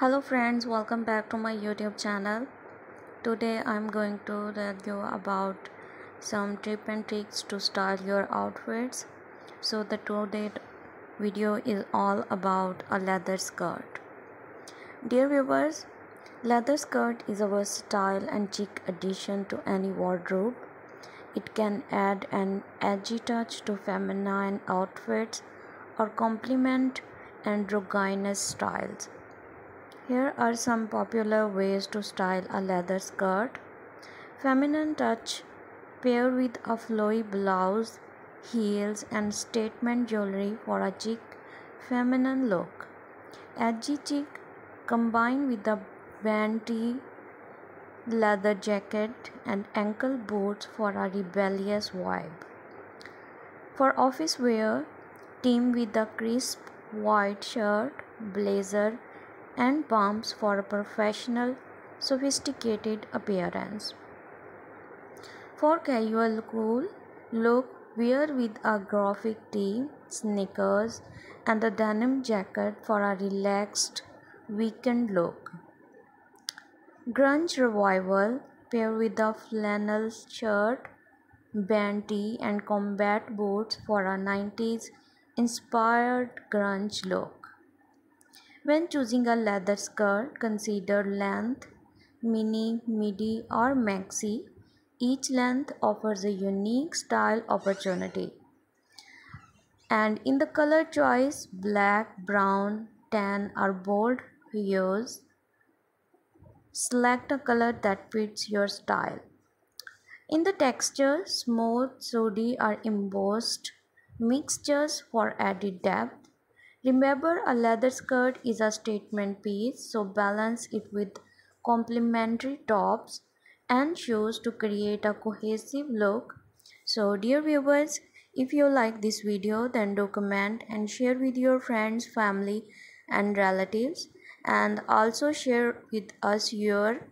hello friends welcome back to my youtube channel. Today i'm going to tell you about some tip and tricks to style your outfits. So the today video is all about a leather skirt. Dear viewers leather skirt is a versatile and chic addition to any wardrobe. It can add an edgy touch to feminine outfits or complement androgynous styles here are some popular ways to style a leather skirt. Feminine touch pair with a flowy blouse, heels and statement jewelry for a chic feminine look. Edgy chic combined with a banty leather jacket and ankle boots for a rebellious vibe. For office wear, team with a crisp white shirt, blazer and pumps for a professional, sophisticated appearance. For casual cool look, wear with a graphic tee, sneakers, and a denim jacket for a relaxed weekend look. Grunge revival pair with a flannel shirt, band tee, and combat boots for a 90s inspired grunge look. When choosing a leather skirt, consider length, mini, midi or maxi. Each length offers a unique style opportunity. And in the color choice, black, brown, tan or bold hues, select a color that fits your style. In the texture, smooth, sooty or embossed mixtures for added depth Remember a leather skirt is a statement piece so balance it with complementary tops and shoes to create a cohesive look. So dear viewers, if you like this video then do comment and share with your friends, family and relatives and also share with us your